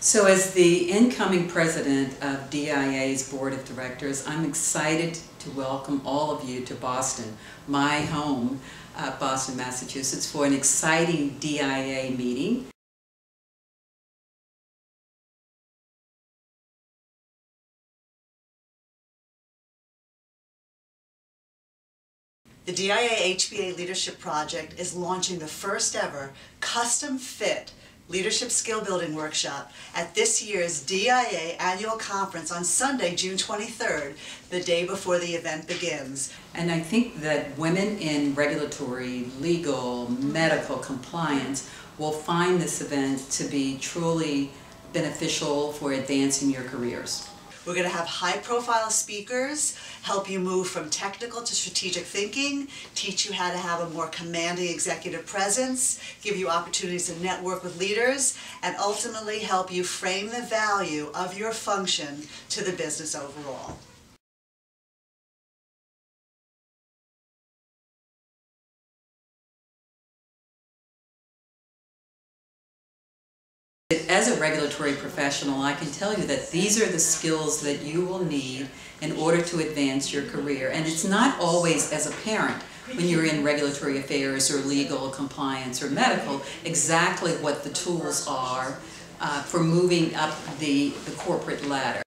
So as the incoming president of DIA's Board of Directors, I'm excited to welcome all of you to Boston, my home, uh, Boston, Massachusetts, for an exciting DIA meeting. The DIA HBA Leadership Project is launching the first ever custom fit leadership skill building workshop at this year's DIA annual conference on Sunday, June 23rd, the day before the event begins. And I think that women in regulatory, legal, medical compliance will find this event to be truly beneficial for advancing your careers. We're going to have high-profile speakers help you move from technical to strategic thinking, teach you how to have a more commanding executive presence, give you opportunities to network with leaders, and ultimately help you frame the value of your function to the business overall. As a regulatory professional, I can tell you that these are the skills that you will need in order to advance your career. And it's not always as a parent when you're in regulatory affairs or legal compliance or medical exactly what the tools are uh, for moving up the, the corporate ladder.